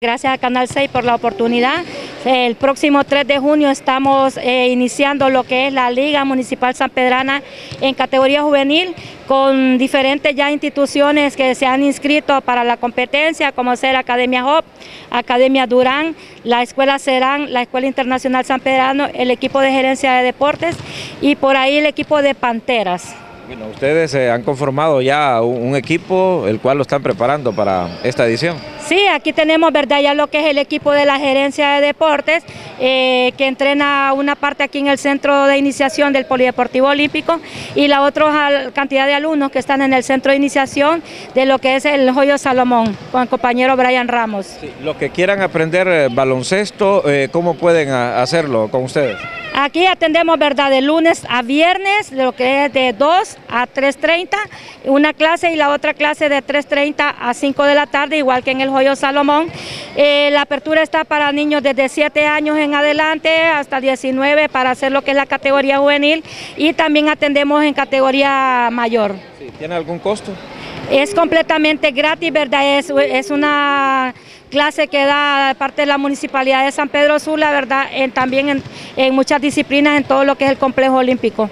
Gracias a Canal 6 por la oportunidad. El próximo 3 de junio estamos eh, iniciando lo que es la Liga Municipal San Pedrana en categoría juvenil con diferentes ya instituciones que se han inscrito para la competencia, como ser Academia Hop, Academia Durán, la Escuela Serán, la Escuela Internacional San Pedrano, el equipo de gerencia de deportes y por ahí el equipo de Panteras. Bueno, ustedes eh, han conformado ya un, un equipo el cual lo están preparando para esta edición. Sí, aquí tenemos verdad ya lo que es el equipo de la gerencia de deportes eh, que entrena una parte aquí en el centro de iniciación del Polideportivo Olímpico y la otra cantidad de alumnos que están en el centro de iniciación de lo que es el Joyo Salomón con el compañero Brian Ramos. Sí, los que quieran aprender eh, baloncesto, eh, ¿cómo pueden hacerlo con ustedes? Aquí atendemos, ¿verdad?, de lunes a viernes, lo que es de 2 a 3.30, una clase y la otra clase de 3.30 a 5 de la tarde, igual que en el Joyo Salomón. Eh, la apertura está para niños desde 7 años en adelante hasta 19 para hacer lo que es la categoría juvenil y también atendemos en categoría mayor. Sí, ¿Tiene algún costo? Es completamente gratis, ¿verdad? Es, es una clase que da parte de la Municipalidad de San Pedro Sula, ¿verdad? En, también en, en muchas disciplinas en todo lo que es el complejo olímpico.